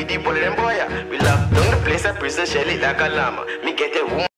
a the feedy bullet and boy. We lock down the place I prison, shell it like a llama. Me get a woman.